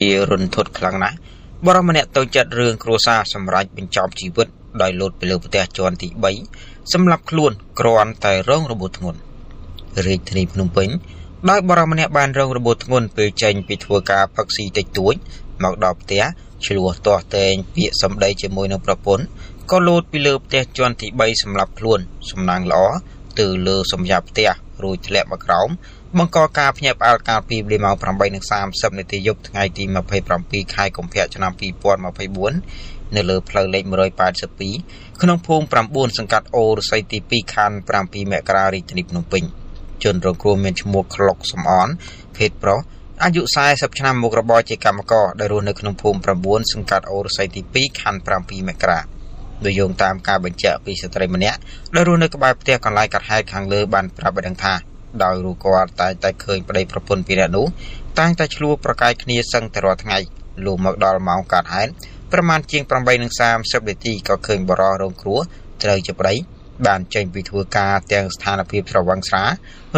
ជារុនធត់ខ្លាំងណាស់បរិមម្នាក់តូចចិត្តរឿងគ្រួសារសម្រាប់បញ្ចប់ជីវិតដោយលោតពីលើផ្ទះជាន់ទី3សម្រាប់ខ្លួនគ្រាន់តែរងរបួសធ្ងន់រាជធានីភ្នំពេញដោយបរិមម្នាក់បានរងរបួសធ្ងន់ពេលចេញពីធ្វើការផឹកស៊ីតិចតួចមកដល់ផ្ទះឆ្លោះទាស់តែងពាក្យសម្ដីជាមួយនឹងប្រពន្ធក៏លោតពីលើផ្ទះជាន់ទី3សម្រាប់ខ្លួនសំណាងល្អ ទៅលើសំយ៉ាផ្ទះរួចធ្លាក់មកក្រោមបង្កការភ្ញាក់ផ្អើលកាលពីវេលាម៉ោង8:30នាទីយប់ថ្ងៃទី27ខែកុម្ភៈឆ្នាំ2024នៅលើផ្លូវលេខ182ក្នុងភូមិ9សង្កាត់អូរស័យទី2ខណ្ឌ7មករារាជធានីភ្នំពេញជនរងគ្រោះមានឈ្មោះក្លុកសំអនភេទប្រុសអាយុ40ឆ្នាំមុខរបរជាកម្មករដែលរស់នៅក្នុងភូមិ9សង្កាត់អូរស័យទី2ខណ្ឌ7មករា ដោយយោងតាមការបញ្ជាក់ពីស្ត្រីម្នាក់ដែលរស់នៅក្បែរផ្ទះកន្លែងកាត់ហែកខាងលើបានប្រាប់ឲ្យដឹងថាដោយរូគាត់តែតែឃើញប្តីប្រពន្ធពីរនាក់នោះតែងតែឆ្លោះប្រកែកគ្នាសឹងតែរាល់ថ្ងៃលុះមកដល់ម៉ោងកាត់ហែកប្រមាណជាង8:30នាទីក៏ឃើញបរោះរងគ្រោះត្រូវជាប្តីបានចេញពីធ្វើការទាំងស្ថានភាពស្រវឹងស្រា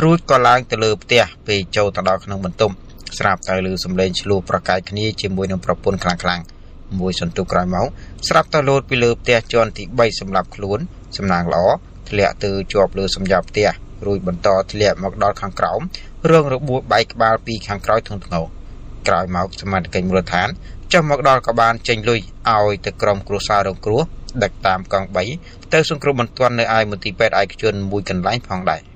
រួចក៏ឡើងទៅលើផ្ទះពេលចូលទៅដល់ក្នុងបន្ទប់ស្រាប់តែលើសំឡេងឆ្លោះប្រកែកគ្នាជាមួយនឹងប្រពន្ធខ្លាំងៗ មួយសន្ទុះក្រោយមកស្រាប់តែលោតពីលើផ្ទះជាន់ទី3សម្រាប់ខ្លួនសំណាងល្អធ្លាក់ទៅជាប់លើសំយ៉ាផ្ទះរួចបន្តធ្លាក់មកដល់ខាងក្រោមរងរបួសបែកក្បាលពីខាងក្រោយធ្ងន់ធ្ងរក្រោយមកសមាជិកមូលដ្ឋានចុះមកដល់ក៏បានចេញលុយឲ្យទៅក្រុមគ្រួសាររងគ្រោះដឹកតាមកង់3ទៅសង្គ្រោះបន្ទាន់នៅឯមន្ទីរពេទ្យឯកជនមួយកន្លែងផងដែរ